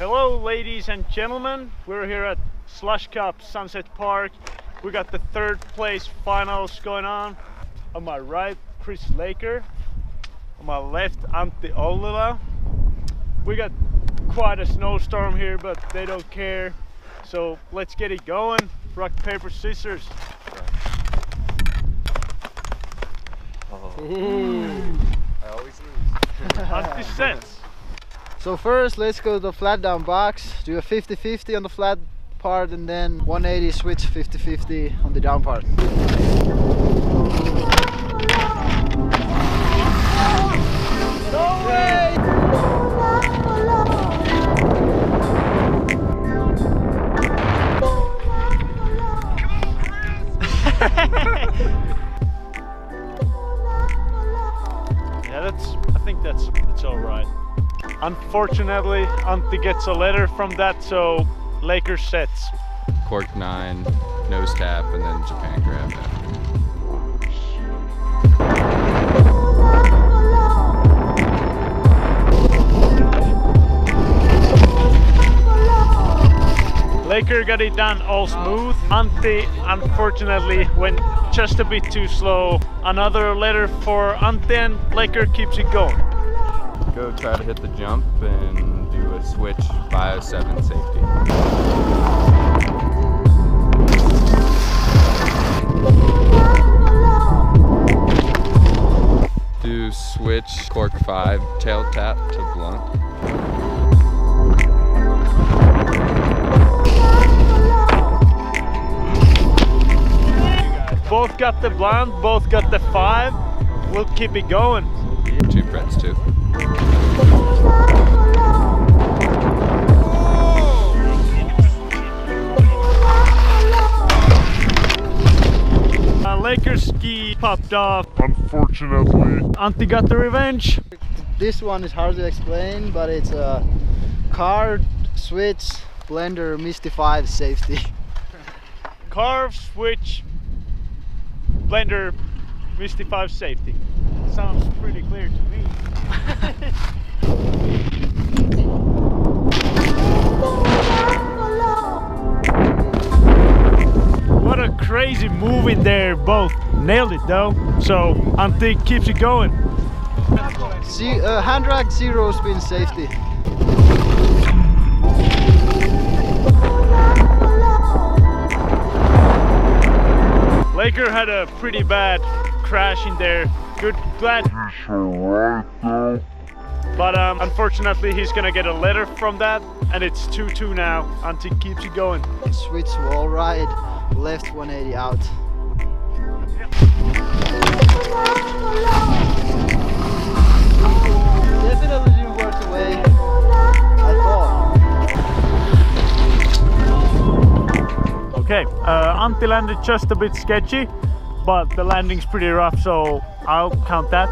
Hello, ladies and gentlemen. We're here at SLVSH Cup Sunset Park. We got the third place finals going on. On my right, Chris Laker. On my left, Antti Ollila. We got quite a snowstorm here, but they don't care. So let's get it going. Rock, paper, scissors. Oh. I always lose. Antti sets. So first let's go to the flat down box, do a 50-50 on the flat part and then 180 switch 50-50 on the down part. Unfortunately, Antti gets a letter from that, so Lakers sets. Cork 9, nose tap, and then Japan grab after. Laker got it done all smooth. Antti, unfortunately, went just a bit too slow. Another letter for Antti, and Laker keeps it going. Go try to hit the jump and do a switch 507 safety. Do switch cork 5 tail tap to blunt. Both got the blunt, both got the five. We'll keep it going. Two frets too. Uh, Lakers ski popped off. Unfortunately, Antti got the revenge. This one is hard to explain, but it's a carve switch blender Misty 5 safety. Carve, switch, blender, Misty 5 safety. Sounds pretty in there, both nailed it though. So Antti keeps it going. See, uh, hand drag zero spin safety. Laker had a pretty bad crash in there. Good, glad it's alright though. But um, unfortunately, he's gonna get a letter from that, and it's 2-2 now. Antti keeps it going. Switch wall ride, left 180 out. Okay, uh, Antti landed just a bit sketchy, but the landing's pretty rough, so I'll count that.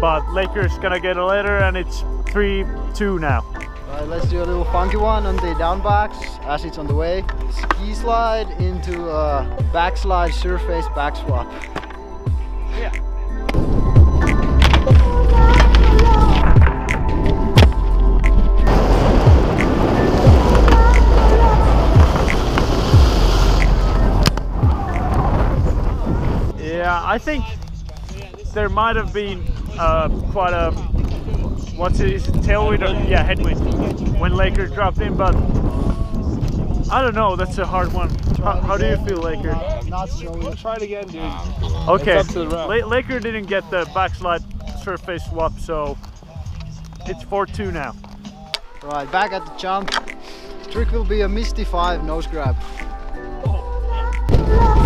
But Lakers gonna get a letter, and it's 3-2 now. Alright, let's do a little funky one on the down box as it's on the way. Ski slide into a backslide surface back swap. Yeah. Yeah, I think there might have been uh, quite a what's it? Is it tailwind or yeah headwind when Lakers dropped in, but I don't know. That's a hard one. How, how do you feel, Laker? Not so. Try it again, dude. Okay, It's up to the ref. La- Laker didn't get the backslide surface swap, so it's 4-2 now. Right, back at the jump. Trick will be a Misty 5 nose grab. You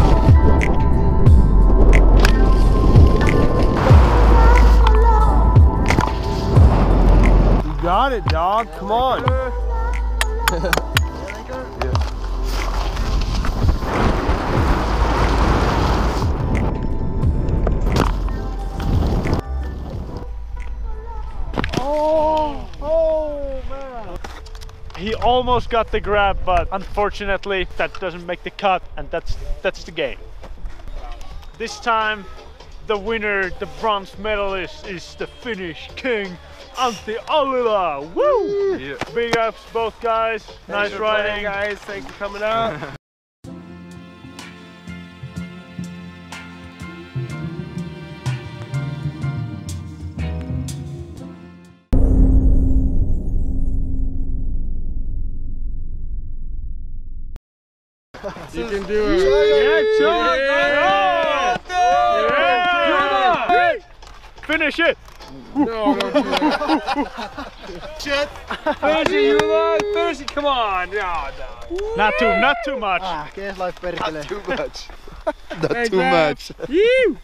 got it, dog. Come on. Oh, oh man. He almost got the grab, but unfortunately that doesn't make the cut, and that's that's the game. This time the winner, the bronze medalist, is the Finnish king, Antti Ollila. Woo! Yeah. Big ups, both guys. Thanks nice for playing, riding. guys. Thanks for coming out. you can do it. Yeah, Chuck! Yeah! Yeah! Finish it! No, don't do that. Shit. Finish it, you alive. Finish it. Come on. No, no. Not too, not too much. Ah, Kees life perkele. Too much. Not too much. You.